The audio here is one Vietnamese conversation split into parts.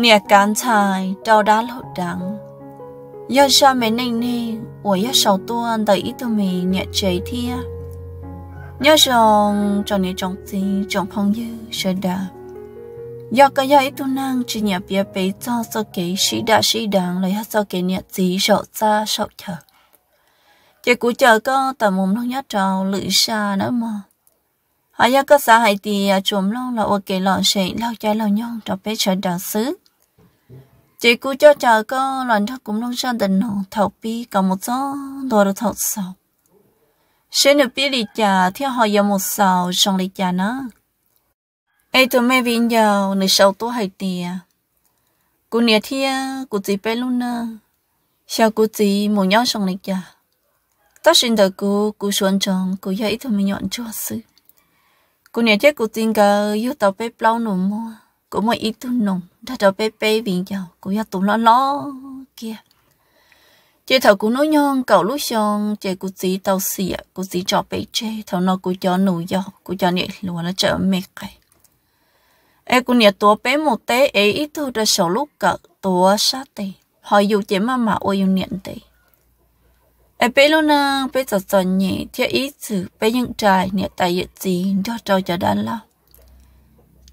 nè cán chài đau đá lộ đắng giờ sao mẹ nên nè我要少多的一头米nè chơi thia nhớ rằng cho nè trong gì trong phong như sẽ đà giờ cái giờ ít năng chỉ nhà bia bế cho cho cái sĩ đã sĩ đảng lấy hết cho cái nè gì sợ xa sợ chờ chỉ cú chờ có tầm mồm nó nhát trào lưỡi xa nữa mà hay giờ có xã hay thì chùm lo là ok lọ sẽ lao trái lao nhon cho bé trời đạo xứ chỉ cứ cho chờ có lần thắc cũng long sang đình hồ thầu bi cả một số đồ được thầu sầu sẽ được biết đi chả theo họ giờ một sầu xong đi chả nó. Ai tụi mẹ viên giờ, nửa sầu tôi hay tiề cô nè thia cô chỉ bé luôn nè sao cô chỉ một nhau xong đi chả tất nhiên đời cô cô xuân tròn cô giờ ít thôi mình nhọn cho sư cô nè chết cô tin cả yêu tàu bé lâu nụ mua cũng mà ít tu nồng. Đã cho bé bé viên giờ cũng giờ tụi nó lo kia. Chị thầu cũng nói nhon, cậu lúc xong, chị cũng chỉ tàu xỉa cũng chỉ cho bé chơi thầu nó cũng cho nụ giờ cũng cho nhẹ luôn nó chở mệt cái em cũng nhẹ tua bé một té ấy ít tu đã sầu lúc cậu tua sát tì. Họ dù chị mà mà ôi dùng niệm tì. Em bé luôn nè bé giờ giờ nhẹ. Theo ý sự bé những trai nhẹ tại việc gì, cho trâu cho đàn lao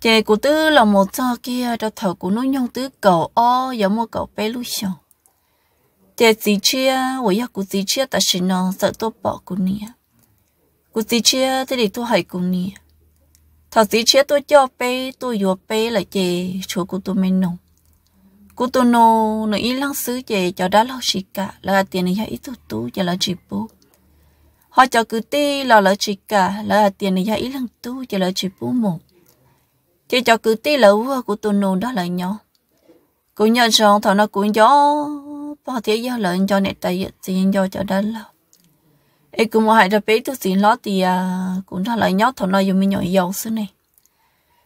chị của tư là một cho kia, cho thầu của nó nhông tư cầu o, giống một cầu bé lu xong chị gì chia với nhau dạ, của gì chia ta xin nó, sợ tôi bỏ của nia của gì chia thì để tôi hỏi của nia thầu gì chia tôi cho bé tôi vừa bé là chị chỗ của tôi mới nông của tôi nô nó ít lăng xứ chị cho đã lâu xịt cả, là tiền này ít tôi tú, cho là chị bố họ cho cứ ti là là chị cả, là tiền này ít lăng tú, cho là chị bố một chỉ cho cứ tí lâu của tôi nô đó là nhau cũng nhớ rằng thằng nó cũng gió, bỏ thế giờ lợn cho nè tay tiền do cho đã lâu ấy cũng mua hai đứa bé tôi xin lo thì à cũng đã lại nhỏ, thằng nó dùng mình nhỏ dầu xí này.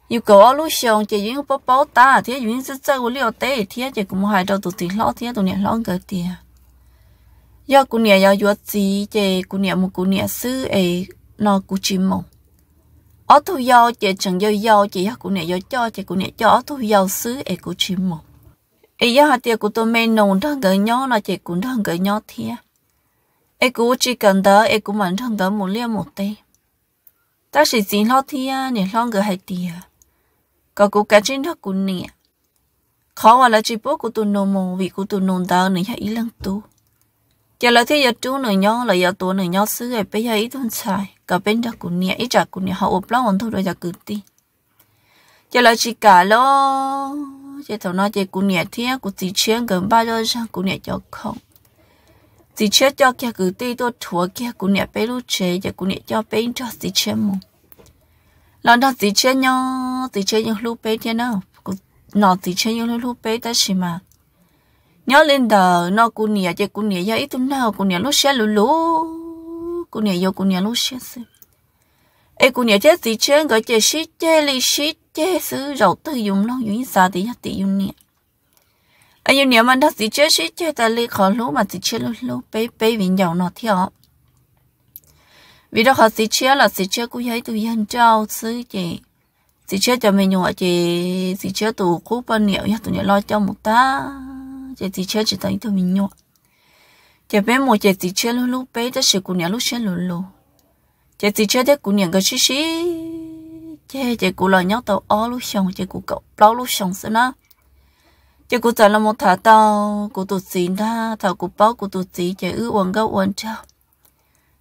Yêu cầu lúc xong chỉ những bố bố ta, thế những sức sức của liệu tế thế chỉ cũng mua hai đứa tôi xin lo thế tôi nè lo cái tiền giờ cũng nè giờ vừa gì chỉ cũng nè một cũng nè sư ấy nó cũng chim mộng ở thu giao chỉ chẳng giao chị chỉ cũng nè giao cho chỉ cũng nè cho ở thu giao xứ ê cũng chỉ một ấy giờ hạt tiền của tôi mê nồng thằng gỡ nhỏ là chỉ cũng thằng gỡ nhỏ thế ấy cũng chỉ cần đó ấy cũng mình thằng gỡ một lia một tê ta chỉ xin lo thì à nè lo gỡ hai tia có cũng cái trên đó cũng nè khó là chỉ bố của tôi nồng mồ vì của tôi nồng đó nè hay lần tu. Giờ là thế giờ chú nè nhỏ, là giờ tôi nè nhỏ xứ ấy bây giờ ít hơn xài cả bên cho cụ nè ít trả cụ nè họ ốp lâu hơn thôi rồi giờ cứ đi giờ là chỉ cả lo. Chỉ thằng nó chỉ cụ nè thiên cụ chỉ chuyện gần ba giờ sang cụ nè cho không chỉ chết cho kia cứ đi tôi thua kia cụ nè bé lúc chế giờ cụ nè cho bên cho chỉ chết mù lần đó chỉ chết nhau chỉ chết nhau lúc bé thế nào cụ nó chỉ chết nhau lúc bé ta xí mà nhớ lên đời nó cụ nè giờ cụ nè giờ ít tuần nào cụ nè lúc xe lú lú cô nè giờ cô nè lúc xe xí ê, cô nè chết gì chết gọi chết xí chết li xí chết xứ. Rồi tự dùng nó, dùng sao thì tự dùng nè. Anh yêu nè, mà đó gì chết xí chết, ta li khó lú mà gì chết lú lú. Bé bé vì giàu nó theo vì đó họ gì chết là gì chết cũng thấy tụi dân trao xứ chị. Gì chết cho mình nhọ chị gì chết tụ cú bên nhiều nhất tụi nhớ lo cho một ta chị gì chết chỉ thấy tụi mình nhọ chỉ bé một chỉ chỉ chơi lú lú bé đó sự cũng nhà lú chơi lú lú chỉ chỉ chơi đấy cũng nhà cái xí xí chỉ chỉ cũng lo nhớ tàu ó lú xong chỉ cũng cậu bao lú xong xí nó. Chỉ cô trả là một thả tàu cô tụt xin ta thảo cô bao cô tụt xí chỉ ư uống gấu uống cháo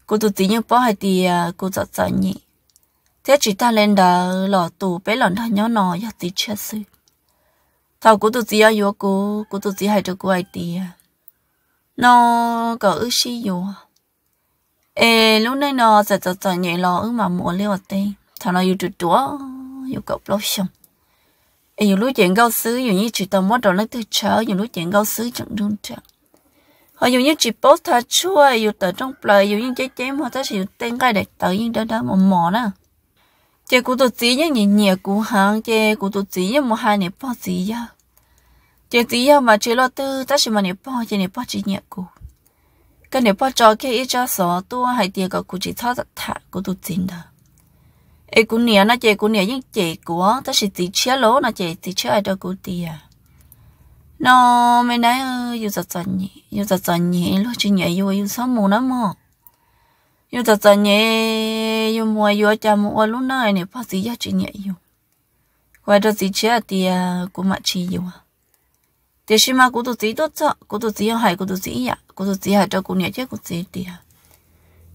cô tụt xí nhưng bao hai tìa cô trả trả nhỉ thế chỉ ta lên đó lọ tù bé lần thằng nhỏ nọ giờ tí chơi xí thảo cô tụt xí ở yếu cô cô tụt xí hai cho cô hai tìa à nó có ư xí dù. Ê, lúc này nó sẽ cho cho nhẹ lo ư mà mua liều tê thằng nó yếu tụt túa yếu cậu lâu xong. Nhiều lúc chuyện cao xứ yêu như chỉ tao mất rồi lấy từ chợ yêu lúc chuyện cao xứ chẳng đun chẳng họ yêu như chỉ post thà chua yêu tờ trong lời yêu như chế chém họ ta chỉ tên cái đẹp tự nhiên đó đó mà mò nè. Chế của tôi chỉ nhá, nhẹ nhẹ của hàng chế của tôi chỉ nhá một hai nè bao gì ya chế tí ya mà chế lo tư ta chỉ mà nếp bỏ chế nếp bỏ chỉ nhẹ của cái nếp bỏ cho cái ít cho số tua hay tiền cái của chỉ thao thật thà của tôi chính đó ê cú nè nó chơi cú nè những chơi của ta chỉ tí chia lỗ nó chơi tí chia ai đó cú tia nó mấy nãy yêu giật giật nhỉ yêu giật giật nhỉ lúc chỉ nhẹ yêu yêu sáu mù lắm mà yêu giật giật nhỉ yêu mua yêu cha mua lúc này này bỏ gì chỉ nhẹ yêu quay đó gì chia tiền cũng mà chi yêu à thế xí mà cô tôi chỉ tốt cho cô tôi chỉ hay cô tôi chỉ à cô tôi chỉ hay cho cô nhớ chứ cô chỉ đi à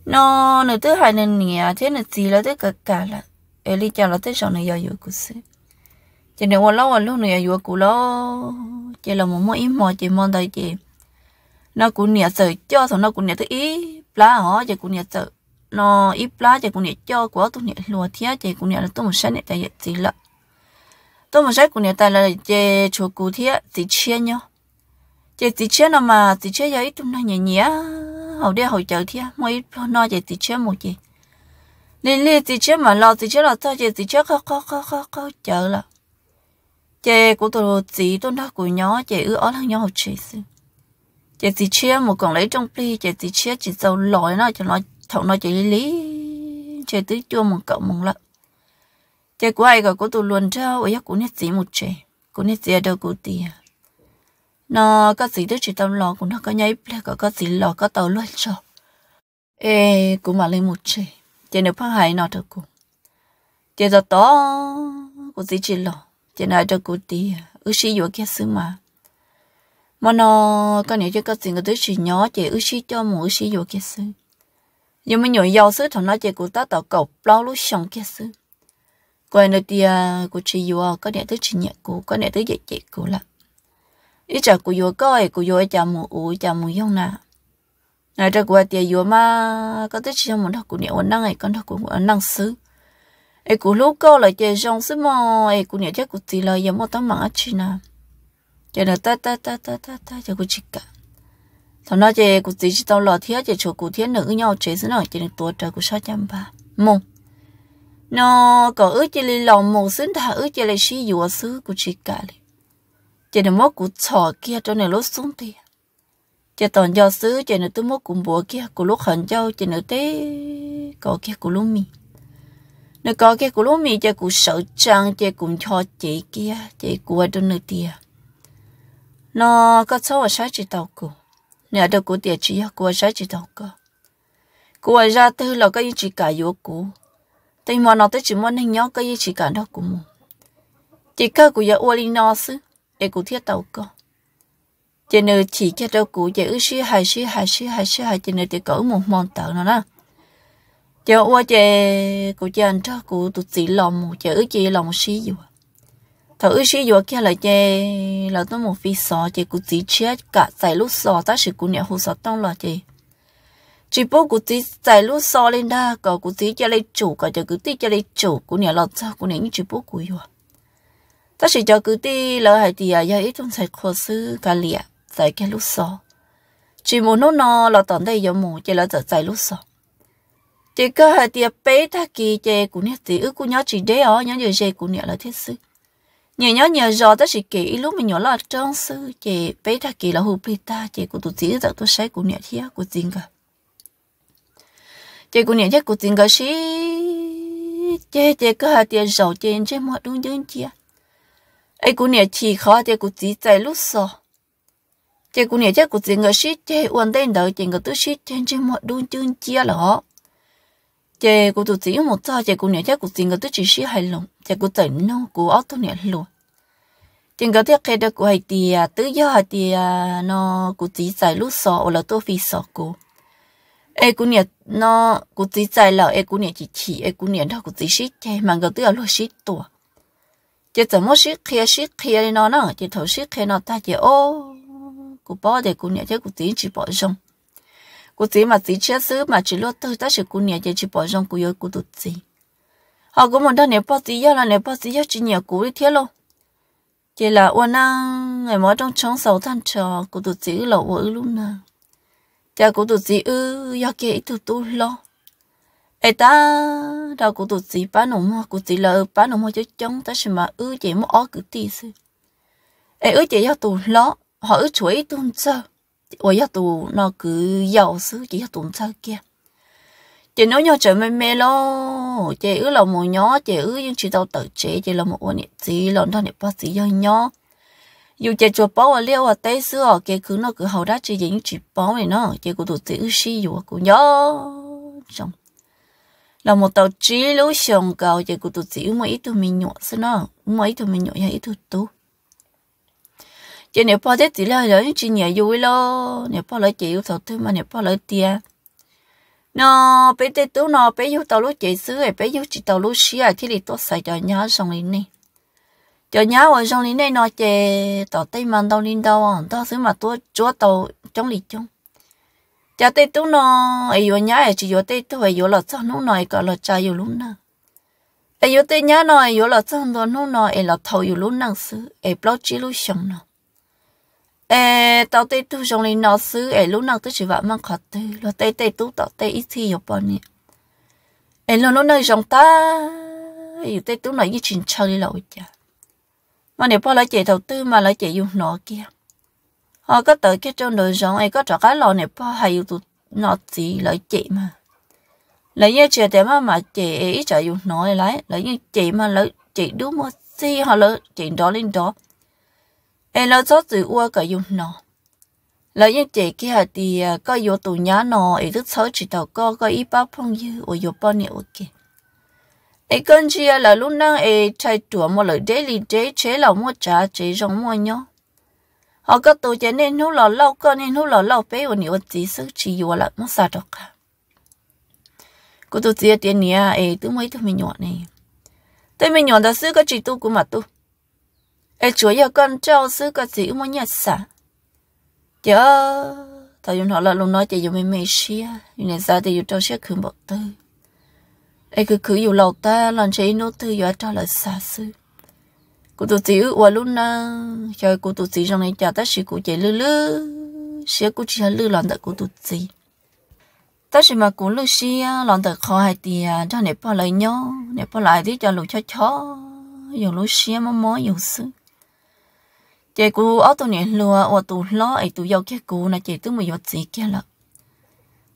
nó nữa thứ hai nên nhớ thế nữa chỉ là thứ cả cả là ở lý cho là thứ sau này yêu cô xí chỉ nếu lâu lâu lúc này yêu lâu chỉ là một mối mò chỉ mong đợi chỉ nó cũng nhớ sợ cho thằng nó cũng nhớ thứ ý lá họ chỉ cũng nhớ sợ nó ít lá chỉ cũng nhớ cho quá tôi nhớ lùa thía chỉ cũng nhớ là tôi một sáng này tại chỉ là tôi muốn sách của người ta là chế chỗ cụ thiết thì chia nhau chế thì chia nào mà thì chia giờ ít chúng nó nhẹ nhẹ. Hậu đi hậu chợ thiết mỗi no chế thì chia một gì, nên nên thì chia mà lo thì chia là thôi chế thì chia khó khó khó khó khó chợ là chế của tôi chỉ tôi nói của nhỏ chế ư ở thằng nhỏ học chế sư chế thì chia một còn lấy trong pli chế thì chia chỉ dầu lòi nó cho nó thằng nó chế lý chế tứ chua một cậu một lợn chị của ai gọi của tôi luôn cho ở của nét gì một chị của nét chỉ đâu của tiền à? nó, có gì đó chỉ tâm lò của nó, có nháy ple có có gì lò có tàu luôn cho. Ê cũng mà lên một chị chị nếu phát hải nó được của chị giờ to của gì chỉ lò chỉ nào cho cụ tì à? ư sĩ vừa kia xứ mà. Mà nó, có nghĩa có gì người tới chỉ nhỏ chỉ ư sĩ cho một ư sĩ dụ kia xứ. Nhưng mà nhồi giàu xứ thằng nó chỉ của ta tàu cầu bao lúc xong kia xứ coi nơi tia của chị vừa có nghĩa tới chị nhẹ cô có nghĩa tới dạy chị cô là ít chả của vừa coi của vừa chả mù ủ, chả mù dùng nào nãy cho cụ tia vừa mà, có tới chỉ một thằng cụ nhẹ năng này con thằng cụ năng xứ. Ấy của lúc cô lại chơi trong xứ mò ấy của nhẹ chắc của tì là giờ mua tấm mạng chị na chơi là ta ta ta ta ta ta chơi của chị cả. Thằng nó chơi của tì chỉ tao lọ thiết chơi chỗ của thiết nữ nhau chơi xứ nào chơi được tua trời của sao chăm ba. Mông nó có ước chỉ lấy lòng mông xin thà ước chỉ lấy xí dùa xứ của chỉ cả đi chỉ là mốt của chỏ kia cho nên lúc xuống thì. Chỉ toàn do xứ chỉ là tôi mốt cùng bùa kia của lúc hận châu chỉ là té có kia của lúc mi nó có kia của lúc mi chỉ của sợ trăng chỉ cũng cho chị kia, chị của cho nên tia nó có số ở sai chỉ tàu cú nè, đâu có tiệt chỉ của sai chỉ tàu cơ của ra thứ là cái chỉ cả yếu của tôi mà nó tới chỉ muốn hình nhau cái gì chỉ cả đó của mu chỉ cơ của giờ uli nó sư để cú thiết tàu cơ. Chỉ nơi chỉ cho đâu của giờ ư sĩ hai sĩ hai sĩ hai sĩ hai chỉ nơi để cỡ một món tàu nó nè giờ qua chị của chị anh cho của tụt chỉ lòng một chị ước chỉ lòng xí dùa. Thở ước xí vừa kia là chị là tôi một phi sọ chị cụ chỉ chết cả giải lúc sọ ta sẽ cụ nhẹ hồ sọ tông là chị chỉ bố cụ tí giải lúc so lên đó có cụ tí cho lấy chủ có cho cụ tí cho lấy chủ cô nhà lọt sao cô nhẹ như chỉ bố cụ yêu ta chỉ cho cụ tí lỡ hay thì à giờ ít trong giải khó sư cả lìa giải cái lúc so. Chỉ muốn nó nó là tận đây giờ mù, chỉ là giờ giải lúc so. Chỉ có hai tiệp à, bé ta kỳ chè của nhà tí, ước của nhỏ chỉ để ở, nhỏ giờ chè của nhà là thiết sư nhờ nhỏ nhờ rõ ta chỉ kỹ lúc mình nhỏ là trang sư chè bé ta kỳ là hụp ta, chè của tụi tí giờ tôi sẽ của nhà thiết của tiền cả chị cũng nhận chắc cũng tình cái gì chị chị có hai tiền giàu tiền chị mọi đúng dân chưa, ai cũng nhận chỉ khó chị cũng chỉ chạy lúc sau chị cũng nhận chắc cũng tình cái gì chị hoàn đến đầu chị có thứ gì chị chị mọi đúng dân chưa là chị cũng tụt chỉ một giờ chị cũng nhận chắc cũng tình cái thứ chỉ gì hài lòng chị cũng tỉnh nó cũng áo tôi nhận luôn chừng có thiết kế đó cũng hay tiền, tự do hai tiền, nó cũng chỉ chạy lúc sọ là tôi phi sọ cũng ai cũng nhớ nó cô chỉ xài là ai cũng nhớ chỉ chỉ ê cô nhớ đó cô chỉ sĩ chị mà cái tụi lúc sĩ tuổi chị 怎么 sĩ nó nó thấu nó ta ô bỏ để chắc chỉ bỏ mà mà chỉ lo ta chỉ bỏ yêu là chỉ đi chỉ là ôn năng ngày mới trong chống sầu than trò cô tụt gì là ôn luôn nè cha cũng tụt gì ư, do kia ít tụt tôi lo. Ai ta đâu cũng tụt gì bán nổ mua cũng chỉ là bán nổ mua cho chống ta xem mà ư chị mua ó cứ tì sư. Ai ư chị do tụt lo, họ ư chuối tuôn sơ ủa do tụt nó cứ giàu sư chỉ do tuôn sơ kia chị nói nhau trời mê mê lo, chị ư là một nhỏ, chị ư nhưng chỉ đâu tự chế, chị là một quan niệm gì lần đó niệm bác sĩ do nhỏ dù chỉ cho bảo ở liêu ở tây xưa cái cứ nó cứ hậu đã chỉ dính chỉ bảo này nó chỉ của tụi tự si dù cũng nhớ trong là một tàu trí lối sông cầu chỉ của tụi tự mà ít tụi mình nhọ xí nó mà ít tụi mình nhọ hay ít tụt tú chỉ nếu bao thế thì là lớn chỉ nhẹ vui lo nếu bao lấy chỉ yêu thầu tư mà nếu bao lấy tiền nó bé tê tú nó bé yêu tàu lối chỉ xứ bé yêu chỉ tàu lối xí à thì tốt xài cho nhớ xong lên này cho nhá ở trong lên này nó chè tàu tay mang đâu lên đâu à tao xứ mà tôi chúa tàu trong lì chung. Cha tê tú nó, ấy yêu nhá ấy, chỉ yêu tê tú, ấy yêu là sao nó nói cả lọt cha yêu luôn nè ấy yêu tê nhá nó, ấy lọt là sao nó nó ấy lọt thầu yêu luôn năng xứ, ấy bao chỉ lúc xong nè ấy tao tê tú trong lên nó xứ, ấy lúc nào tôi chỉ vợ mang khát tư lo tê tê tú tao tê ít thì ở bao nè. Ấy lúc nó nơi trong ta ê tê tú này như chuyện chơi lâu chả mà nếu bỏ lại chạy đầu tư mà lại chạy dùng nó kia. Họ có tới cái trong đời sống ấy, có trả cái lò này bỏ hay tụt nó gì lại chạy mà. Lấy như chị thế mà mà chạy ấy chạy dùng nó lại lấy. Như chạy mà lấy chạy đúng một gì họ lấy chạy đó lên đó. Em lấy cho từ ua cả dùng nó lấy như chị kia thì à, có vô tụ nhá nó ấy rất xấu chỉ đầu có có ít bao phong dư ở vô bao nhiêu ok ấy con chi là lúc nãy ấy chạy đùa một lời daily day chế là mua trả chế giống mua nhau họ có tổ chức nên hú lò lâu con nên hú lò lâu bé ở nhiều gì sức chỉ yếu là mất sao được cả cô tôi chia tiền nia ấy tôi mới tụi mình nhọn này tôi mình nhọn đã sức có chỉ tu của mà tu. Ai chúa giờ con trâu sửa cái gì mua nhặt xả giờ thầy dùng họ là lúc nói chỉ dùng mấy mấy xia. Như này sao thì dùng trâu sẽ khử một tư ai cứ cứ dùng lâu ta lần chế nó tư giờ cho là xa xứ. Cô tụi chị qua lúc na cho cô tụi chị trong này chả ta chỉ cô chạy lư lư sẽ cô chỉ lư lần tại cô tụi chị ta chỉ mà cô lư xia lần tại khó hai tia cho này bỏ lại nhau này bỏ lại thì cho lũ cho chó dùng lũ xia mà mó dùng sư chị cô ở tụi này lừa ở tụi lo ấy tụi giàu cái cô là chị tụi mình giàu gì kia là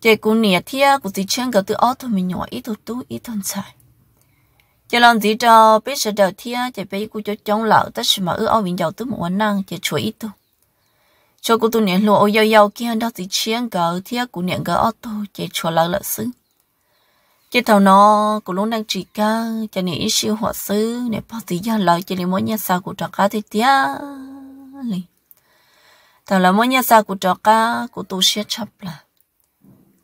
chị cô nè thia cô chỉ chân cái từ ô tô mình nhỏ ít tụi tú ít thằng sai chị làm gì cho biết sẽ đầu thia chị bây cô cho chống lợ tất mà ư ao biển giàu tới một năng chị chuối ít tu cho cô tôi niệm lừa ô yêu yêu kia đó chỉ chân cái thia cô niệm cái ô tô chị chùa lỡ lỡ xứ chị thầu nó cô luôn đang chỉ ca cho nên ít siêu hóa xứ để bao tí giờ lợi chị niệm mỗi nhà sao của trò cá thì tía li ta là mỗi nhà sao của trọ cá của tôi sẽ chấp là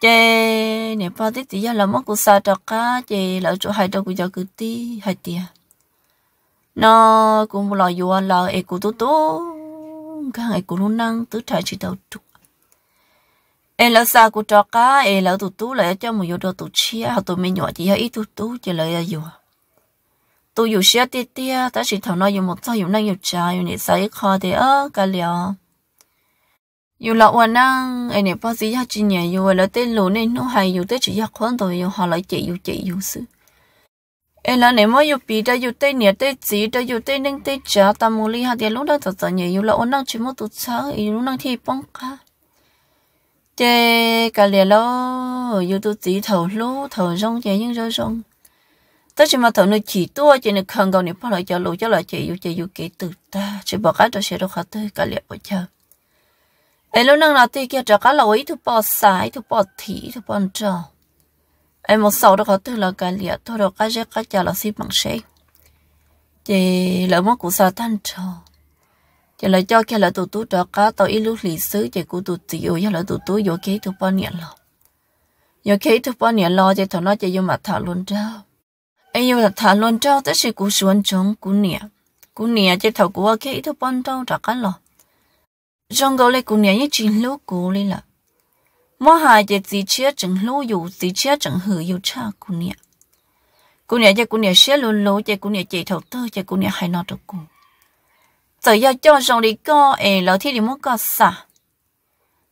chê nếu bao tí tí là mất cuộc sao cho cá chị lỡ chỗ hai đâu cũng giờ cứ tí, hai tia nó cũng một lời dù là ai cũng tốt tốt cái ai cũng luôn năng tứ trái chỉ đầu trục. Em là sao cũng cho cá em là tụt tú lại cho một yếu đồ tụt chia họ tụi mình nhỏ chỉ ít tụt tú chỉ lại là dù à. tôi dù xe tia tia ta chỉ thằng nó dùng một sao dùng năng dùng trái dùng để sai khó thì ơ cả liệu dù là quan năng, anh này bác sĩ ya chỉ nhẹ dù là tên lũ nên nó hay, dù tới chỉ ya khoan rồi dù họ lại chỉ dù chỉ dù sự em là nếu mà dù bị ra dù tên nhẹ tên chỉ ra dù tên nên tên trả tam mô li ha thì lúc đó thật sự nhẹ dù là quan năng chỉ một tụt sao dù năng thì bông cả chê, cả lẽ lo dù tụt chỉ thầu lú thầu rong chè nhưng rồi rong. Tất chỉ mà thầu nó chỉ tua chỉ nó khăn cầu này bắt lại cho lũ, cho lại chỉ dù chỉ dù kỹ từ ta. Chỉ bỏ cái đó sẽ đâu khó tới, cả lẽ bỏ chờ em lúc nãy là thì kia cho cá lẩu thu bỏ xài, thu bỏ thỉ, thu bỏ trò. Em một sau đó có từ là cái liệt thôi đó cái cái chả là xí bằng xe chị lỡ mất của sao tan trò. Chị lại cho kia là tụ tú cho cá tàu ít lúc lì xứ, chị của tụ tiểu là tụ tú vô kế thu bỏ nhẹ lo vô kế thu bỏ nhẹ lo chị thằng nó chị vô mặt thả luôn trao. Em vô mặt thả luôn trao tất sự của xuân chống của nhẹ của nhẹ chị thầu của kế thu bỏ trao, trả cá lo trong gấu lấy cũng nhớ như chuyện lũ cũ lấy là mỗi hai giờ gì chia chẳng lũ dù gì chia chẳng hử dù cha cũng nhớ cũng nhớ cho cũng nhớ xé lũ lũ cho cũng nhớ chạy thầu tư cho cũng nhớ hay nó được cũng giờ giờ cho trong đi co ê lỡ thì đi muốn co xả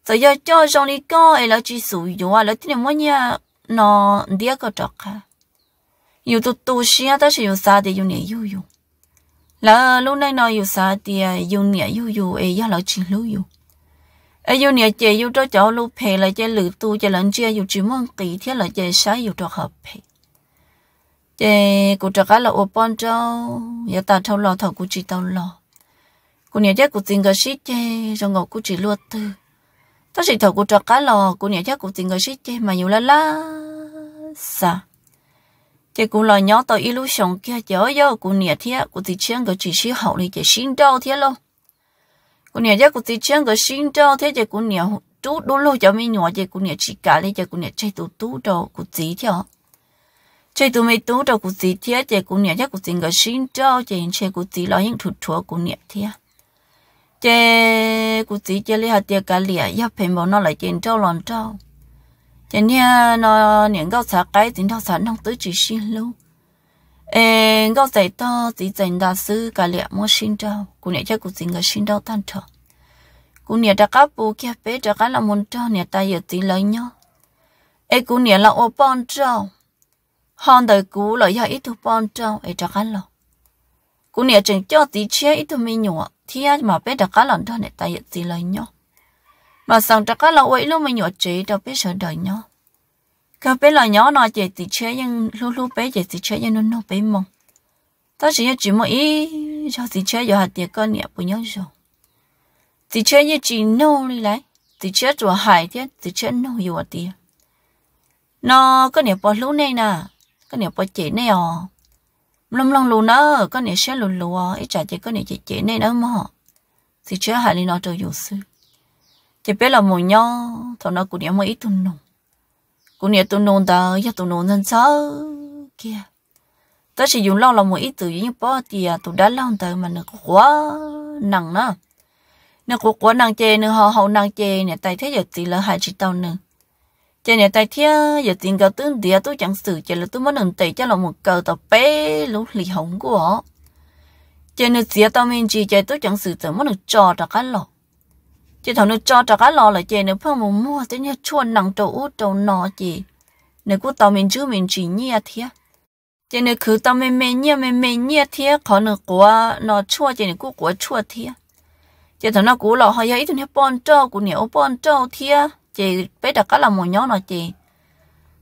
giờ giờ cho trong đi co ấy là chỉ sử dụng à là thế muốn nhớ nó đi có trọc ha dù tu tu xia ta chỉ yêu sa để dùng để dùng là lúc này nó yêu sa thì yêu nhẹ yêu yêu ấy giờ là chỉ lưu yêu ấy yêu nhẹ chơi yêu cho cháu lúc phê, là chơi lử tu chơi lần chơi yêu chỉ muốn kỳ thiết là chơi sai yêu cho hợp phê. Chơi cụ cho cái là ô bon cháu giờ ta thâu lò thâu cụ chỉ tao lò. Cụ nhẹ chắc cụ tình cái shit chơi trong ngọc cụ chỉ luật tư. Tao chỉ thâu cụ cho cái lò, cụ nhẹ chắc cụ tình cái shit chơi mà nhiều la la sa chỉ cụ là nhỏ tao illusion kia chở yo cũng nhẹ thế cũng thì chuyện cái chỉ sĩ hậu đi chỉ sinh đâu thế lo cụ nhẹ chắc cũng thì chuyện cái sinh đâu thế chỉ cụ nhẹ chú đôi lúc cho mình nhỏ chỉ cụ nhẹ chỉ cả đi chỉ cụ nhẹ chạy tụ tú đâu cụ gì theo Chạy tụ mấy tú đâu cụ gì thế chỉ cụ nhẹ chắc cũng tình cái sinh đâu chỉ chơi cụ gì lo những thuật thua cụ nhẹ thế chế cụ chỉ chế lấy hạt tiền cả lìa ya phèn bảo nó lại trên trâu lòn trâu cho nên nó, những cái tính thao xả nông tới chỉ xin luôn. Ê gạo dày to chỉ dành đa sư, cả lìa mua xin trâu cũng nhẹ cho cụ chỉ người xin đâu tan trâu cũng nhẹ đã cá bù kia bé đã cá là muốn cho nhẹ ta giờ chỉ lấy nhau ê cũng nhẹ là ô bon trâu. Hòn đời cũ là do ít thu bon trâu, ê, đã cá lo cụ nhẹ chừng cho tí chia, ít thu mi nhọ thì mà bé đã cá lần đó này tại gì lời nhau mà sang đã cá là vậy lúc mình nhỏ chế đâu biết sợ đời nhau cái bé là nhỏ nó chỉ thì chơi nhưng lúc lúc bé chỉ thì chơi nhưng nó nó bé mong ta chỉ chỉ một ý cho thì chơi giờ hạt tiền con nhẹ bùi nhau rồi. Thì chơi như chỉ nô đi lại thì chơi chùa hải thế thì chơi nô nhiều hạt tiền nó có nhẹ bỏ lúc này nè có nhẹ bỏ chế này à lông lông lù nó có nè xe lù lù ít trả chỉ có nhẹ chỉ chỉ này đó mà thì chơi hại đi nó cho dù sư chỉ biết là mồi nhau thằng nó cũng nhớ một ít tuần nồng cũng nhớ tuần nồng đó giờ tuần nồng dân sao kia ta chỉ dùng lâu là một ít từ những bỏ thì à tụi đã lâu từ mà nó quá nặng nữa nó cũng quá nặng chê nữa họ hậu nặng chê, nè, tay thế giờ thì là hai chỉ tao nữa chê nè tại thế giờ tiền cờ tướng địa tôi chẳng xử, chê là tôi muốn nâng tay cho là một cờ tàu bé lúc lì hỏng của họ. Chê nữa xía tao mình chỉ chê tôi chẳng xử tôi muốn được cho ra cái lọ chỉ thằng nó cho ra cái lò là chị nữa phong mồm mua thế nhá chuồn nặng trâu út trâu nọ chị. Nếu cứ tao mình chứ mình chỉ nhia thế chị nên cứ tao mình mình nhia mình mình nhia thế khó nữa quá nó chua chị nên cứ của chua thế chỉ thằng nó cú lò họ ấy thì nó bon trâu của nhiều bon trâu thế chị bé đặt cá là một nhóm nó chị.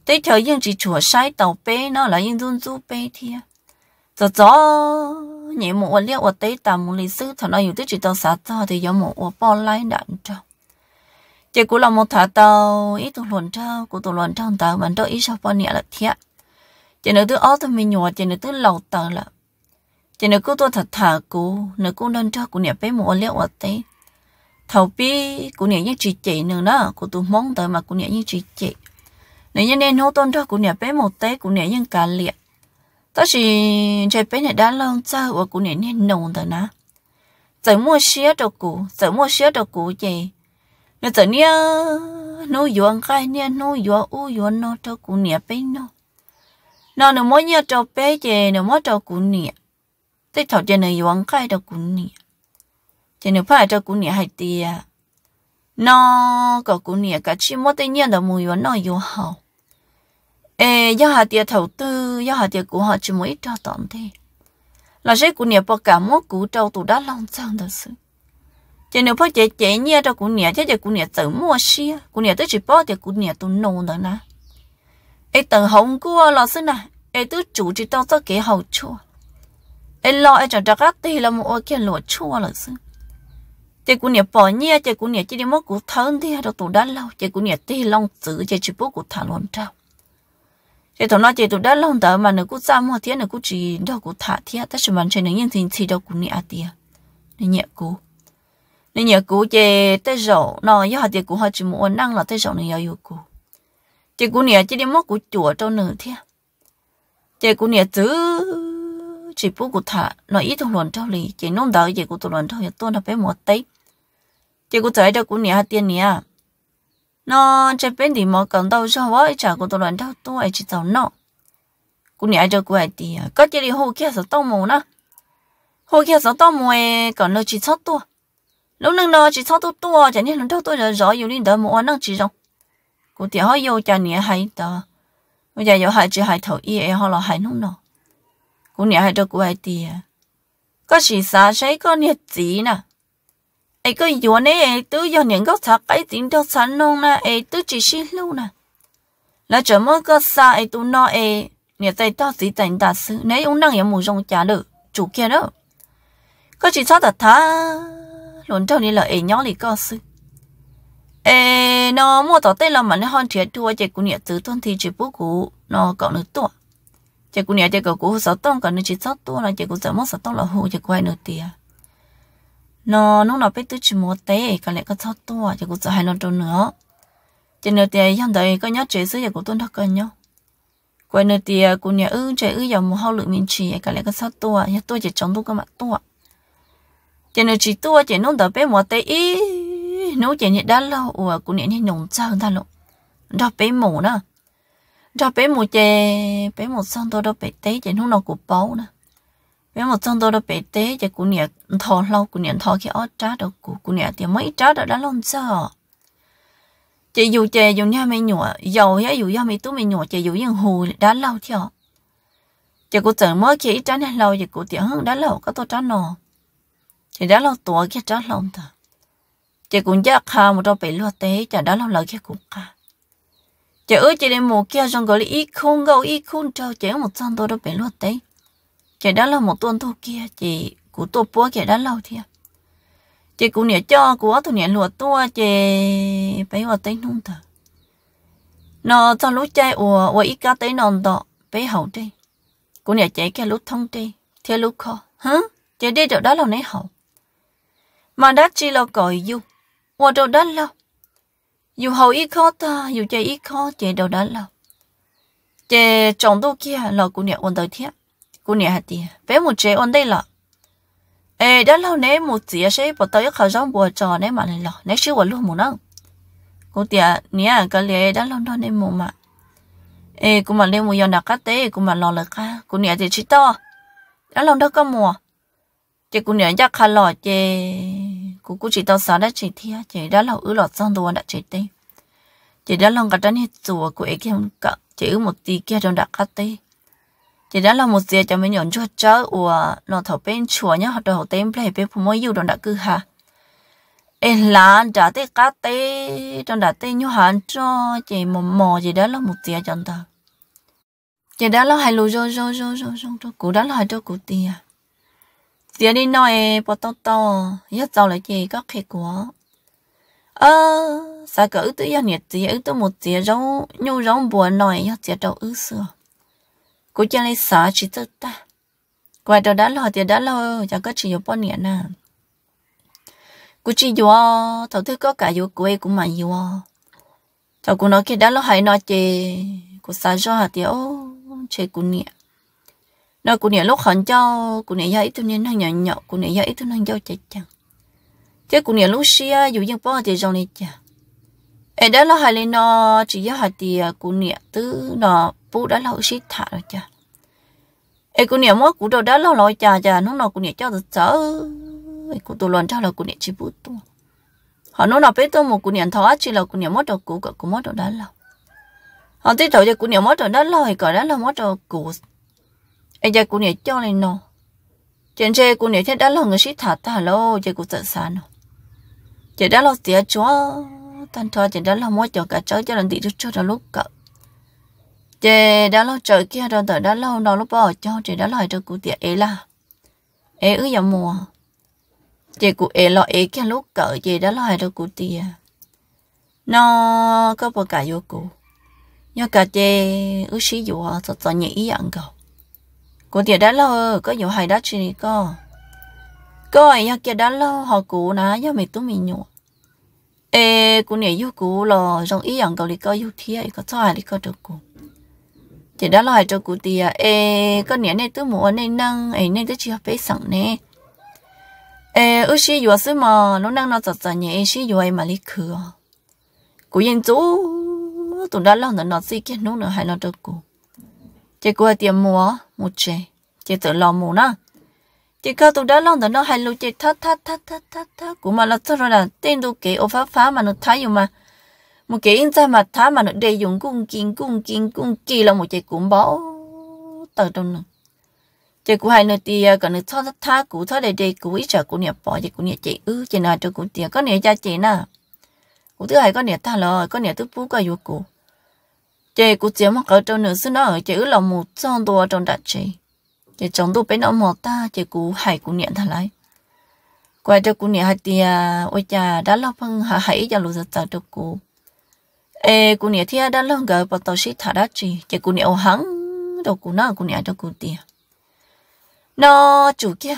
Tới thời gian chị chùa sai tàu bé nó là yên run du bé thiệt, giờ nhẹ một liệu ở tới tầm một lịch sử thằng nó อยู่ tới chỉ tàu sát cho thì giống một ở bao lái đạn cho chị cũng làm một thả tàu ít tụ luận trao của tụ luận trao tàu mình đâu ít sau bao nhiêu là thiệt chị nữa tôi ở thì mình nhỏ chị nữa tôi lầu tàu là chị nữa cô tôi thật thả cô nữa cô nên cho cô nhẹ bé một liệu ở tới thầu bi của nhà như chị chị nữa đó của tôi mong tới mà của nhà như chị chị nếu như nên hô tôn cho của nhà bé một té của nhà như cả liệt đó chỉ chơi bé này đã lâu sao và của nhà nên nồng tới nè giờ mua xía đồ cũ giờ mua xía đồ cũ gì, nếu giờ nia nuôi yuan cái nia nuôi yuan u yuan nó cho của nhà bé nó nó nếu mua nhiều cho bé chị nếu mua cho của nia, thế thầu cho này yuan cái đồ của nia, chỉ nếu phải cho cũng nia hay tiệt nó có cũng nia cả chỉ mỗi nia nhiên đó mùi nó yêu hậu ê, do hạt đầu tư, do hạt tiệt của họ chỉ mỗi cho tận thế là sẽ cũng nhẹ bao cả mỗi cú trâu tụ đã long sang đó sự. Chỉ nếu phải chế chế nhẹ cho cũng nhẹ chứ chỉ cũng nhẹ tự mua xia. Cũng tới chỉ bao thì cũng nhẹ tụ nô đó nè. Ê, tờ hồng của là sự nè. Ê, tứ chủ chỉ tao cho cái hậu chua. Ê, lo ê chẳng chắc tí là một cái lúa chua là sự chị cũng nhớ bỏ nhia chị cũng nhớ chỉ đi mất cụ thân thì đâu tụ đã lâu. Chị cũng nhớ tí long tử chị chỉ bố cụ thả luôn trao chị thằng nó chỉ tụi đã lòng đỡ mà nó cũng ra mua tiền nó cũng chỉ đâu cụ thả thiệt tất nhiên chị nó nhân tình thì đâu cũng nhớ tiền nó nhẹ cụ nó nhẹ cụ chị tới rổ. Nó do hạt tiền cụ họ chỉ muốn năng là tới rổ nó yêu cụ chỉ cũng nhớ chỉ đi mất cụ chùa trong nửa thiệt chỉ cũng nhớ chứ chỉ bố cụ thả. Nó ít thằng luận trao lì chỉ nông đỡ chỉ cụ tụi luận trao tôi nó bé một tí. Chỉ cũng thấy được cũng nhớ tiền nhỉ nó chỉ bên thì mà cần đâu cho vợ trả của tôi lần đâu tôi chỉ giàu nó cũng nhớ cho cô ấy à, có chỉ đi hồ kia sợ tao mù nè hồ kia sợ tao mù còn nó chỉ sót tôi lúc nâng nó chỉ sao tôi tua, chẳng nên lúc tôi rồi rồi yêu đi đỡ một năng chỉ rồi cô tiểu hỏi yêu cha nhẹ hay đó bây giờ yêu hay chỉ hay thầu y họ là hay nông nọ. Cô nhẹ cho cô hay à, có gì sao sẽ có nhiệt gì nè ấy có yêu này ấy tôi yêu những cái thằng cái tính cho sẵn luôn nè. Ai tôi chỉ xin luôn nè. Là chỉ mới có sao ai tôi nói ai nhà tay tao gì thành đại sư nếu ông năng em muốn dùng trả được. Chủ kia đó. Có chỉ sao thật thà luôn trong đi là ai nhỏ thì có sự ê, nó mua tỏ tên là mà nó hòn thiệt thua chạy của nhiệt từ tuần thì chỉ bố cụ nó còn nữa tuổi chạy của nhà chạy của cụ sáu tông còn nó chỉ sáu tuổi là chạy của sáu mất sáu tông là hồ chạy của hai nữa tiền nó nó nó biết tôi chỉ một té còn lại có sáu to thì cũng sợ hai nó trâu nữa chạy nữa tiền hiện tại có nhớ chế sứ chạy cũng tuân thắc cân nhau quay nữa tiền cũng nhớ ư chế ư dòng một hao lượng mình chỉ còn lại có sáu to nhớ tôi chỉ chống tôi cái mặt to chạy nữa chỉ to chạy nó đỡ bé một té ý nó chè nhẹ đã lâu ủa cũng nhẹ như nhộng sao hơn ta lộ đó bé mổ nữa đó bé mổ chè bé mổ xong tôi đó bé tế chè nó nó cũng báu nữa bé một trong tôi là bé tế chè cũng nhẹ thò lâu, cũng nhẹ thò khi ót trá được của cũng nhẹ thì mấy trá được đã lâu sao Chị dù chè dù nha mày nhọ dầu hay dù nha mày tú mày nhọ chị dù yên hù đã lâu chưa. Chị cũng tưởng mới khi trá này lâu, chị cũng tưởng đã lâu, có tôi trá nọ thì đã lâu tuổi khi trá lâu thà. chị cũng chắc khá một đôi bị lúa tế, chả đã lâu lời khi cũng khá chị ơi chị đem một kia trong gọi là ít không gấu ít không cho chị một trăm đôi đôi bị lúa tế chỉ đó lâu một tuần thôi kia, chị cú tổ búa chỉ đó lâu thiệt à. chị cú nhảy cho cú ở tụi nhẹ lùa tua, chị bây giờ tới nung thở nó cho lúc chơi ủa ủa ít cá tới nòng đó bây hậu đi cú nhảy chạy cái lúc thông đi theo lúc khó hả chỉ đi chỗ đó lâu nấy hậu. Mà đã chỉ lâu còi du. Ủa chỗ đó lâu. Dù hậu ít khó ta, dù chơi ít khó chỉ đâu đó lâu. Chỉ chồng tôi kia là cú nhảy quần tới thiệt cô nhẹ hạt đi bé một chế ôn đây là. Ê, đã lâu nè một chị à, sẽ bỏ tới khẩu giống bùa trò nè mà này là, nè siêu luôn một năng. Cô tiệt, nè à, cái lẽ đã lâu đó nè một mà. Ê, cô mà lên một giờ nào cắt tế, cô mà lo lợt cá, cô nhẹ thì chỉ to. Đã lâu đó có mùa. Chị cô nhẹ chắc khá lọ chị cô cô chỉ tao sáng đã chỉ thia chỉ đã lâu ứ lọt xong đồ đã chỉ tê chỉ đã lâu cả tránh hết chùa của ấy kia cả chỉ ứ một tí kia trong đã cắt tê chỉ đó là một giờ cho mình nhọn cho chớ. Của nó thọ bên chùa nhá. Họ đầu tên play bên phụ mỗi yêu trong đã cư hà em là đã tê cá tê. Trong đã tê như hạn cho chị mò mò chỉ đó là một giờ chẳng ta. Chỉ đó là hai lô rô rô rô rô rô cụ đó là hai cho cụ tiền giờ đi nói, bỏ to to. Nhất giàu lại chị, có khi của. Ơ, sao cỡ tự nhiên nhiệt gì ư tôi một gì rau nhu rau buồn nói nhất gì đâu ứ xưa cô cha lấy sợ chỉ tự ta. Quay đầu đã lo thì đã lo chẳng có chỉ có bao nhiêu nè. Cô chỉ vô thầu thứ có cả vô quê cũng mà vô thầu cô nói kia đã lo hay nói chê cô sợ cho hạt tiêu chê cô nhẹ nó cô nhớ lúc hận cho cũng nhớ ít tôi nên hàng nhỏ nhỏ cũng nhớ ít tôi năng giao chạy chẳng chứ cô nhớ lúc xia, dù dân bao thì trong này chả em đã lo hay lên nó, chỉ có hạt thì à, cô nhớ tứ nó bố đã lâu xí thả rồi cha ê cũng nè mỗi cụ đâu đã lâu rồi cha cha nó nào cũng nè cho được sợ ê cũng tôi luôn cho là cũng nè chỉ bút tôi. Họ nói là biết tôi một cũng nè thọ chỉ là cũng nè mỗi đầu cũ cô mỗi đầu đã lâu họ tiếp tục cho cũng nè mỗi đầu đã lâu thì cả đã lâu mỗi đầu cũ ê cha cô nè cho lên nó trên xe cô nè thế đã lâu người sĩ thả ta lâu giờ cô sợ xa nó giờ đã lâu tiệt chúa, tan thoa giờ đã lâu mua cho cả cháu, cho lần tỷ cho cho lúc cỡ chị đã lâu trời kia rồi tới đã lâu, nó lúc bỏ cho chị đã lại cho cụ tiệt ấy là ấy ư giờ mùa. Chị cụ ấy lo ấy kia lúc cỡ chị đã lại cho cụ tiệt nó có bao cả vô cụ. Nhớ cả chị ư sĩ dụ họ, thật sự nhẹ ý ăn cầu cụ tiệt đã lâu có nhiều hay đó chị có. Có ai kia đã lâu họ cụ ná do mình tụi mình nhủ ê, cụ này vô cụ lo trong ý rằng cậu đi có vô thiệt có cho ai đi có được cụ chỉ đã loài cho cho cô à ê có nhẹ này tôi muốn nên nâng, ấy nên tôi chỉ học bé sẵn nè. Ê ước sĩ vừa sư mà nó nâng nó chặt chặt nhẹ sĩ vừa mà đi khử cụ yên chú tụi đã lâu nữa nó gì kia nó nữa hay nó cho cụ, chỉ qua tiệm mua một chế chỉ tự lo mua nữa chỉ có tụi đó lâu nữa nó hay lưu chỉ thắt thắt thắt thắt thắt thắt cụ mà là thôi rồi là tên tụi kỹ ô phá phá mà nó thấy rồi mà một cái in ra mà thá mà nó để dùng cung kín cung kín cung kỳ là một cái cũng bảo tờ trong nữa chị cũng hay nữa thì còn nữa thắt thắt thắt cũng thắt để để cũng ít sợ cũng nhẹ bỏ chị cũng nhẹ chị ư chị nào cho cũng tiền có nhẹ cha chị nè cũng thứ hai có nhẹ ta lo có nhẹ thứ phú có yêu cụ chị cũng chỉ mà cái trong nữa xin nó chị ư là một trong đồ trong đặt chị chị trong đồ bên ông một ta chị cũng hay cũng nhẹ thà lại qua cho cũng nhẹ hai tiền à, ôi cha đã lo phân hạ hãy cho lũ sợ cho cô ê, cô nè thia đã lâu gỡ bắt đầu sĩ thả đá chỉ chỉ cô ô hăng đâu cô nào cô nè đâu cô tia nó, chủ kia.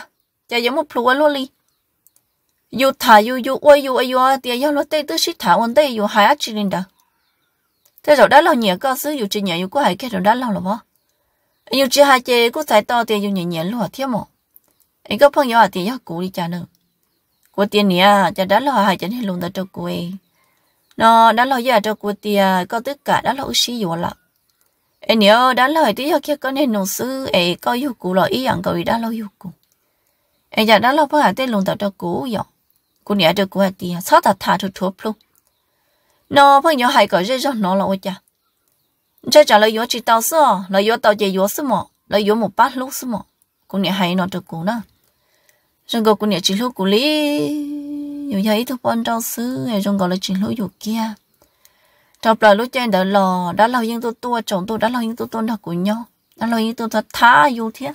Chỉ giống một plua luôn đi yêu thả yêu yêu ôi yêu yêu tia giống lo tây tư sĩ thả ổn tây yêu hai chỉ lên đó thế rồi đã lâu nhẹ có sứ yêu chỉ nhẹ yêu có hai cái rồi đã lâu rồi mà yêu chỉ hai chế cô sai to tia yêu nhẹ nhẹ luôn thiệt mà anh có phong yêu à tia yêu cô đi cha nữa. Cô tiền nè, cha đã lâu hai chân hết luôn đã cho cô ấy nó đã lo giờ cho cô tia có tất cả đã lo xí rồi là em nhớ, đã lời tí kia có nên nông sư ấy có yêu cụ lo ý rằng cậu đã lo yêu cụ. Em giờ dạ, đã lo phải hạt tên luôn tạo cho cụ vậy cụ nhớ cho cụ hạt tia sao ta thả cho thuốc luôn. Nó phải nhớ hai cái gì cho nó là ôi cha cho trả lời yếu chỉ tao sao lời yếu tao chỉ yếu sao mà lời yếu một bát lúc sao mà cụ nhớ hay nó cho cụ nữa rồi cụ nhớ chỉ lúc cụ lý dù thấy thức bọn trâu xứ ngày trong gọi là chuyện lối dù kia. Trong lời lúc trên đỡ lò, đã lâu nhưng tôi tua, chồng tôi đã lâu nhưng tôi tôn đặc của nhau. Đã lâu nhưng tôi thật thá dù thiết.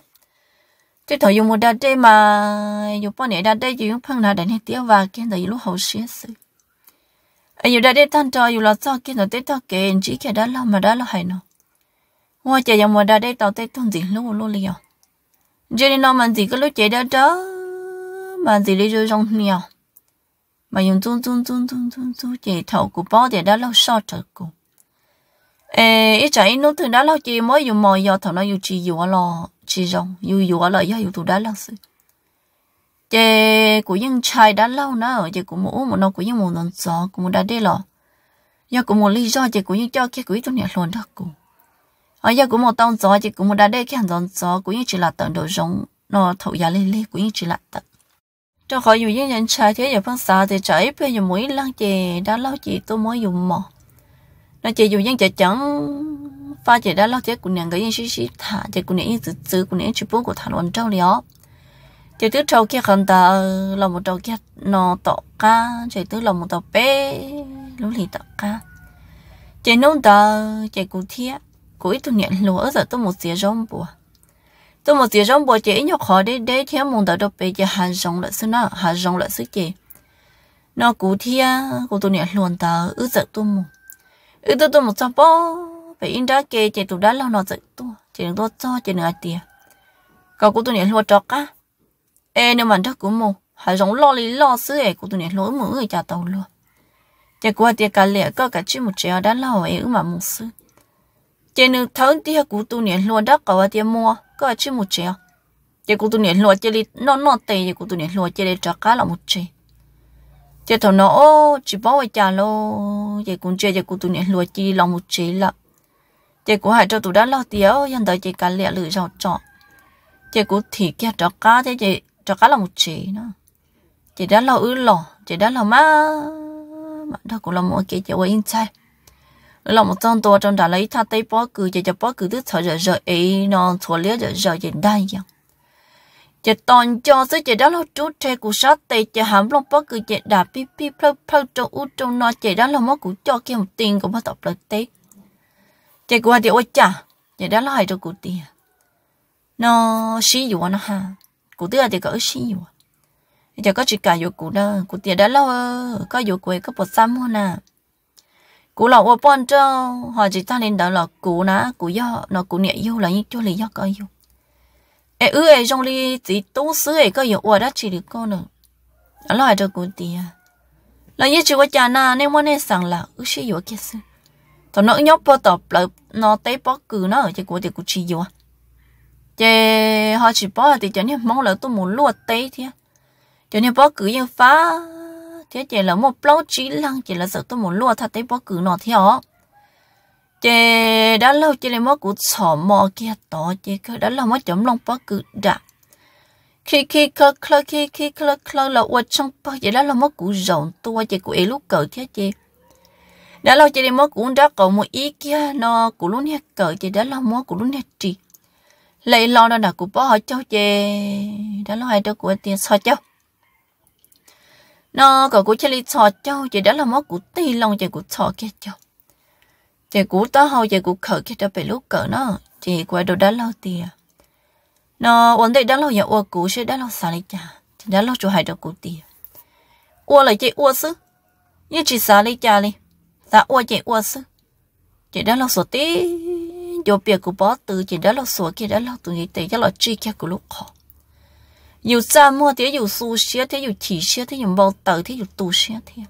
Chứ thời dùng một đợt đây mà, dù bọn này đợt đây dùng phăng nào để hết tiếng và kia là lúc hậu xế sự. Ấy dù đợt đây tan trò, dù là sao kia là tết thọ kể chỉ kia đã lâu mà đã lâu hay nó ngoài chạy dùng một đợt đây tàu tết thông gì lúc lúc liền cho nên nó mình gì có lúc chạy đó đó mà gì đi rồi trong nhiều mà dùng tung tung tung tung tung tung chỉ thầu của bó để đã lâu sao trở của ê ít chả ít nút thường đã lâu chỉ mới dùng mồi giờ thầu nó dùng chỉ dùng lò chỉ rồng dùng dùng lo giờ dùng tụ đã lâu sự chị của dân trai đã lâu nữa chị của mỗi một nó của dân một lần gió, của một đã đi lò giờ của một lý do chị của dân cho cái quý tôi nhẹ luôn đó của ở giờ của một tông gió chị của một đã đi cái hàng gió, của dân chỉ là tận đồ rồng nó thầu giá lên lên của dân chỉ là tận cho khỏi dùng những nhận trai thế giờ phân xả thì chảy, bây giờ mũi lăng chè đã lâu chị tôi mới dùng mò. Nó chị dùng những chị chẳng pha chị đã lâu thế của nàng cái những xí xí thả chị của nàng từ từ của nàng chụp bố của thả luôn trâu lió. Chị thứ trâu kia khẩn ta là một trâu kia nó tọ ca chị thứ là một tàu bé lúc thì tọ ca. Chị nông ta chị của thiết của ít tu nhận lúa giờ tôi một xía rong bùa tôi một tiếng trong bộ chế nhọc khó để để theo mong đợi được bây giờ hà rong lại xưa nó. Hà rong lại xưa chị nó cú thia, cú tôi nhẹ luôn ta ư giật tôi mù. Ư tôi tôi một trăm bó, phải in ra kê chị tôi đã lâu nó giật tôi. Chế tôi cho chị nữa tiền cậu cú tôi nhẹ luôn cho cá ê, nếu mà chắc cú mù, hà rong lo lý lo xứ ấy, cú tôi nhẹ lỗi mỗi người trả tàu luôn. Chị cú tiền cả lẻ, có cả chữ một triệu đã lâu ấy mà mù xứ. Chị nữ thấu tia cú tôi nhẹ luôn đó cậu tiền mua có chỉ một chế chế cũng tụi niệm lúa chế đi. Nó nó tệ chế cũng tụi niệm lúa chế đi. Cho cá là một chế. Chế thằng nó chỉ bảo với cha lo chế cũng chơi chế cũng tụi niệm lúa chế là một chế là chế cũng hại cho tụi đã lo tiêu hiện tại chế cả lẹ lử rau trọ. Chế cũng thì kia cho cá thế chế cho cá là một chế nữa chế đã lo ư lò chế đã lo má. Mà đó cũng là một cái chế quay inside sai là một trong đã lấy tha tay bó cử chỉ cho bó cử tức thở giờ giờ ấy nó thua lấy giờ giờ gì đây vậy chỉ toàn cho sự chỉ đó là chú trẻ của sát tay chỉ hàm lòng bó cử chỉ đã pi pi phơ phơ trong u trong nó chỉ đó là mất của cho kia một tiền của bắt tập lợi tế chỉ của thì ôi chà chỉ đó là hai cho của tiền à. nó xí dụ à nó ha của tiền thì có xí dụ à. chỉ có chỉ cả dụ của đó của tiền đó là có dụ của có bột xăm hơn à cú là ô bọn cho họ chỉ ta lên đó là cú ná cú do nó cú nhẹ yêu là những chỗ lý do có yêu ê ư ê trong ly chỉ tú xứ, ê có yêu ô đó chỉ được con nữa đó là cho cú à. là như chú cha na nên muốn nên sang là ư sẽ yêu kia xứ. thọ nó nhóc bao tập là nó tế bó cử nó ở trên cú thì cú chỉ yêu à. chê họ chỉ bỏ thì cho nên mong là tôi muốn luộc tế thì à. cho nên bó cử như phá thế chỉ là một lâu chỉ lăng chỉ là sợ tôi muốn lùa thật đấy bỏ cử nó theo chị đã lâu chỉ là mất cú sọ mò kia to chị cái đã lâu mất chấm lòng bỏ cử đã. Khi khi, khơ khơ, khi khi, khơ khơ, là uất trong bao chị đã lâu mất của rộng tua chị của ấy lúc cỡ thế chị đã lâu chị đi mất cũ đã cậu một ý kia, nó của lúc nè cỡ chị đã lâu mất của lúc nè chị lấy lo nó là của bỏ họ cháu chị đã lâu hai đứa của tiền sao cháu? Nó có của chơi li sao cho, chị đó là món của tì lòng chị của trò kia cho, chị của tao hầu chị của khởi kia đó bị lúc cỡ nó. Chị qua đồ đã lâu tiền nó vấn đề đã lâu giờ ua cũ sẽ đã lâu xả lấy cha chị đã lâu chỗ hai đồ cũ tiền ua lại chị ua xứ. Như chỉ xả lấy cha đi xả ua chị ua xứ. Chị đã lâu sổ tí. Cho việc của bó từ chị đã lâu sổ kia đã lâu từ người tệ cho là chi kia của lúc khó dù xa dù su xía thế dù chỉ xía thế dù bao tử thế dù tu xía thế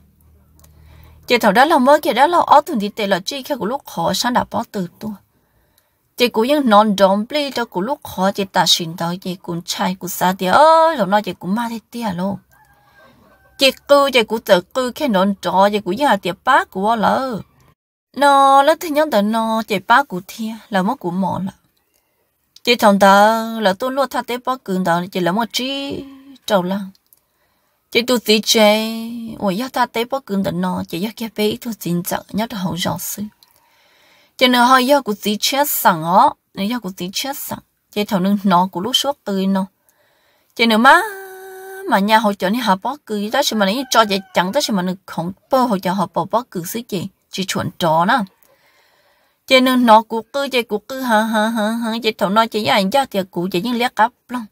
chị thầu đó là mới kia đó là ở tụi người tệ là chi khi của lúc khó sáng đã bó từ tu chị cũng những non đom bli cho của lúc khó chị ta xin đó chị cũng trai của xa thì ơ rồi nó chị cũng ma thế tia luôn. Chị cư, chị cũng tự cư cái non trò, chị cũng như tiệp bác của lỡ. Nó lấy thế nhân tờ nó chị bác của thia, là mất của mỏ là chỉ thằng dạ, ta là tôi luôn thắt tế bao cường đó chỉ là một chi trâu lăng. Chỉ tôi tí chế ôi ya thắt tế bao cường đó nó chỉ ya kia bé tôi xin chợ nhất là hậu rõ sư chỉ nữa họ yêu của tí chế sẵn ó nếu yêu của tí chế sẵn chỉ thầu nương nó của lúc suốt tươi nó chỉ nữa má mà nhà họ cho nên họ bỏ cười đó chứ mà nếu cho vậy chẳng đó chứ mà nó không bơ họ cho họ bỏ bỏ cười xứ gì chỉ chuẩn trò nó chị nên nó của cứ chị của cứ hả hả hả hả. Vậy thầu nó chỉ anh cho thì cụ chỉ những liếc cắp lòng.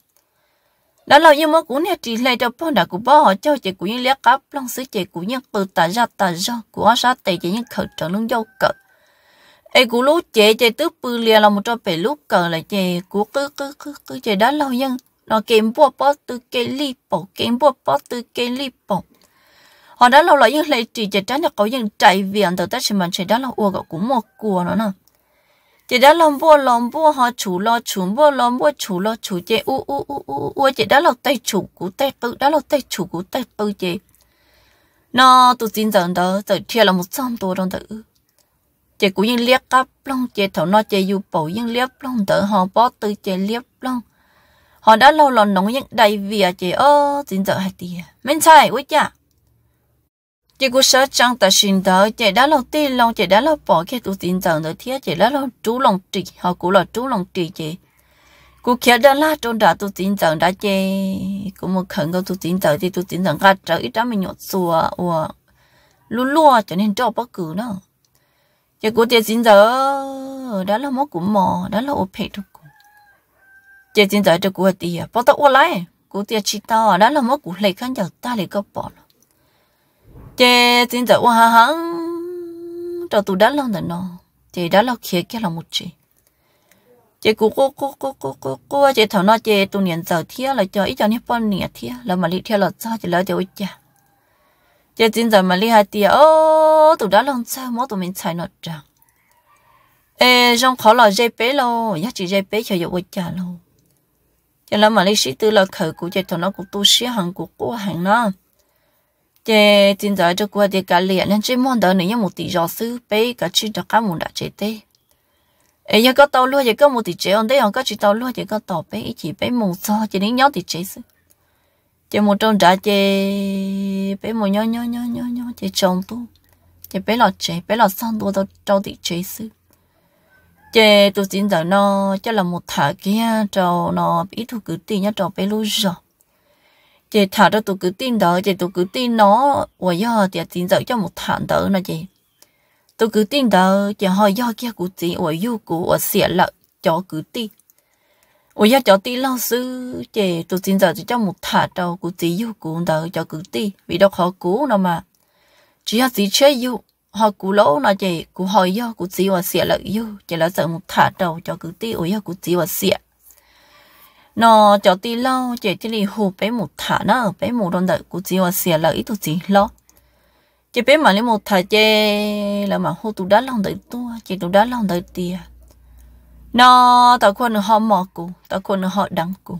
Đó là như mà cũng nè chỉ lấy cho bao đã của bỏ họ cho chỉ cũng những liếc cắp lòng. Xứ chỉ cũng những từ tà ra tà ra, của sát tệ chỉ những khẩu trở lưng dâu cỡ ai cú lúc chị chị tứ bự liền là một trò bể lúc cờ là chị cú cứ cứ cứ cứ chị đã lâu nhưng nó kém bùa bó từ cái li bộ kém bùa bó từ cái li bộ họ đã lâu lại nhưng lại chỉ chế tránh được có những chạy viện từ tất mình chế đã là uổng cả cũng một cua nữa nè. Chế đã làm vua làm vua, họ chủ lo, chủ vua làm vua, chủ lo, chủ chế u u u u u chế đã là tay chủ của tay tư, đã là tay chủ của tay tư chế nó, tụi tin rằng đó giờ thiệt là một trăm tuổi đồng tử chị cũng những liếc cắp long chị thấu nó chị dù bầu nhưng liếc long tử họ bó từ chị liếc long họ đã lâu lần nóng những đầy vỉa chị ơ tin giờ hay tiền mình sai quá chả chị cũng sợ chẳng ta xin đỡ chị đã lâu tin lòng chị đã lâu bỏ cái tu tin rằng nữa thiết chị đã lâu chú lòng trị họ cũng là chú lòng trị chị cô kia đã la trong đã tu tin rằng đã chị cũng một khẩn cầu tu tin rằng thì tu tin rằng gạt trở ít đó mình nhột xùa ủa lúa lúa cho nên cho bất cứ nó chị cũng tiền xin giờ đã là mất cũng mò đã là ốp hết rồi cô tiền xin giờ cho cô tiền bỏ tao qua lại cô tiền chỉ tao đã là mất cũng lấy khăn giờ ta lấy có bỏ chế xin giờ hoa hăng cho tụi lâu là nó chị đã lâu kia kia là một chị chị cô cô cô cô cô cô cô chị thằng nó chị tụi niệm giờ thia là cho ít cho nếp bao niệm thia là mà đi theo là sao chị lấy cho ôi cha chị chính giờ mà đi hai tia ô tụi đã lâu sao mỗi tụi mình xài nó chẳng ê trong khó là dây bé lâu giá chị dây bé cho dụ cha lâu cho nên mà đi sĩ tư là khởi của chị thằng nó cũng tu sĩ hàng của cô hàng nó chế tin giờ cho qua địa cả liền nên chỉ mong đợi nữa một tỷ giáo sư bé cả chỉ cho cả muốn đã chế tê. Ấy giờ có tàu luôn giờ có một tỷ chế ông đấy có chỉ tàu luôn giờ có tàu bé chỉ bé một so, chỉ đến nhớ tỷ chế sư chế một trong trả chế bé một nhóm nhóm nhóm nhóm nhó chế chồng tu. Chế bé lọt chế bé lọt xong tu tao trâu tỷ chế sư chế tôi tin giờ nó, cho là một thả kia, trâu nó ít thu cứ tỷ nhá, trâu bé luôn rồi chị thả cho tôi cứ tin đó, chị tôi cứ tin nó. Và do chị tin dở cho một thằng đó nè chị. Tôi cứ tin đó, chị hỏi do kia của chị. Và yêu của và xỉa lợi cho cứ tin. Và do cho tin lao sư chị tôi tin dở cho một thằng đó của chị yêu của đó cho cứ tin. Vì đâu họ cứu nó mà. Chỉ là chị chơi yêu họ cú lỗ nó chị. Cú hỏi do cú chị và xỉa lợi yêu chị là sợ một thằng đầu cho cứ tin. Và do cú chị và xỉa nó cho tí lâu chỉ chỉ li hồ bé một thả nó bé một đòn đợi của chị và xìa lợi tu chị, lo. Chỉ bé mà lấy một thả chê, là mà hồ tụ đá lòng đợi tua chỉ tụ đá lòng đợi tia nó tao quân họ mò cụ tao quân họ đắng cụ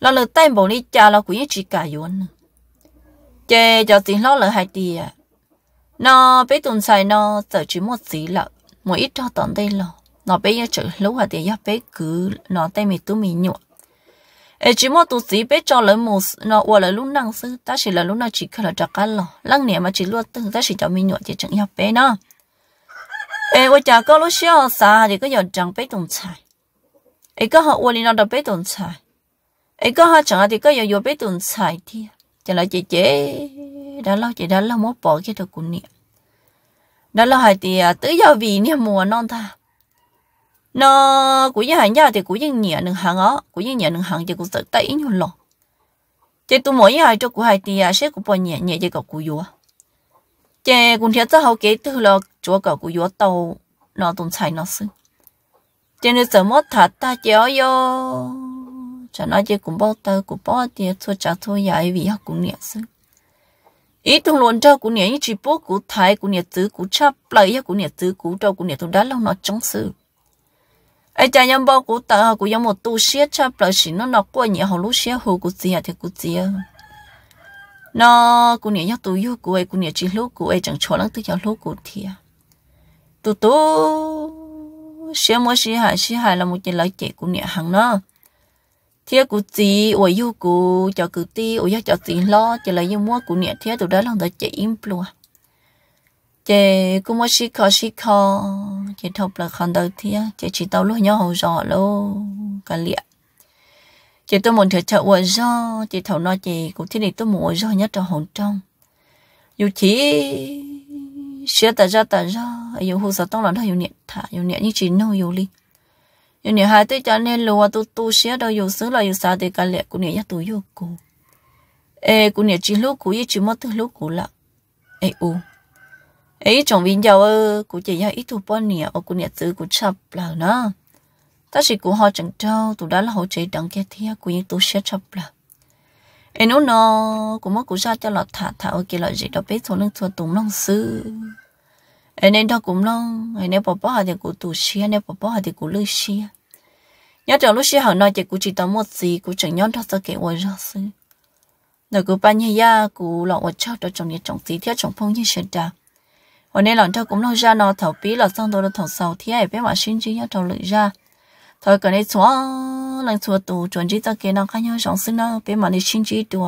lo lời tay bộ đi cha lo cũng chỉ cả yuan chê cho tiền lo lời hai tia nó bé tuần sai nó giờ chỉ một xí lợ, một ít cho tận đây lo. Nó bé giờ chữ lúc hai tia bé cứ, nó tay mì tú mì nhụa ê chỉ mua tu sĩ bé cho lấy một nó qua lấy lúc năng sư ta chỉ là lúc nào chỉ cần là chặt cá lò. Lăng niệm mà chỉ luôn từng ta chỉ cho mình nhọ chỉ chẳng nhập bé nó. Ê qua chả có lúc xưa xa thì có giờ chẳng bé tụng xài. Ê, có họ qua đi nó đâu bé tụng xài. Ê, có họ chẳng thì có giờ vô bé tụng xài thì chẳng là chị chế, đã lo, chị đã lo mất bỏ cái đồ của niệm đã là hai thì à, tự do vì niệm mùa non ta nó cũng như hàng nhà thì cũng như nhẹ nương hàng ó cũng như nhẹ nương hàng thì cũng sợ tay nhiều lò. chỉ tôi mỗi hai cho của hai thì à sẽ cũng bao nhẹ nhẹ chỉ có của yếu chỉ cũng thiệt cho hậu kế từ là chúa có của yếu tàu nó tồn tại nó sư chỉ nên sợ mất thật ta chéo yo cho nó chỉ cũng bao tơ cũng bao tiền thôi trả thôi dài vì họ cũng nhẹ sư ý tung luôn cho cũng nhẹ chỉ bố cũng thái cũng nhẹ tứ cũng chấp lại cũng nhẹ tứ cũng đâu cũng nhẹ tôi đã lâu nó chống sự ai cha nhâm bao cú ta cú giống một tu sĩ cha bờ sĩ nó nó qua nhỉ họ lúc sĩ hồ cú gì thì cú gì nó cú nhỉ nhắc tu yêu cú ấy cú nhỉ chỉ lúc cú ấy, chẳng cho lắm từ giờ lúc cụ thì tu tu sĩ mua sĩ hại sĩ hại là một cái lợi chạy cú nhỉ hàng nó. Thế cú gì ở yêu cụ cho cụ ti ở cho gì lo chỉ là yêu mua cú nhỉ thế tụi đó là người chạy im luôn chị cú mua xí khó xí khó chị thục là không đầu thì à, chị chỉ tao lúc nhau hậu rõ lô, cả liệt chị tôi muốn thử chợ ở do chị thầu nói chị cũng thế này tôi muốn ở do nhất trong hồn trong. Dù chỉ sửa tại ra tại ra dù hồ sơ tông là thay dù niệm thả, dù niệm như chỉ nâu dù li dù niệm hai tới cho nên lùa tu tu sẽ đâu, dù xứ là dù sao thì cả liệt cũng niệm nhất tu, dù cô ê, cũng niệm chỉ lúc cũng chỉ mất từ lúc cũ là ê, u ấy trong viên giàu ơ cụ chỉ ra ít thu bao nhiêu ở cụ nhà tử cụ chấp là nó ta chỉ cụ họ chẳng trâu tụ đã là hỗ trợ đằng kia thia cụ những tụ sẽ chấp là ấy nó nó cụ mất cụ ra cho lọt thả thả ở kia lọt gì đó, biết thôi lượng thua tụng lòng sư ấy nên đó cũng long ấy nếu bỏ bỏ thì cụ tụ xia nếu bỏ bỏ thì cụ lư xia nhớ trong lúc xia họ nói chỉ cụ chỉ tao một gì cụ chẳng nhớ thật sự kể qua ra sư rồi cụ bao nhiêu cụ lọ ở chợ đó, trong nhà trong gì theo trong phong như sẽ đào và nên lòng cho cũng lo ra nó thầu bí là xong rồi thầu sầu thì ai biết mà xin chứ nhau thầu lựa ra. Thôi cái này xóa lần xóa tù, chuẩn chỉ ta kia nó khác nhau sống sinh nó biết mà đi xin chỉ tù.